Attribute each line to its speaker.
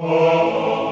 Speaker 1: oh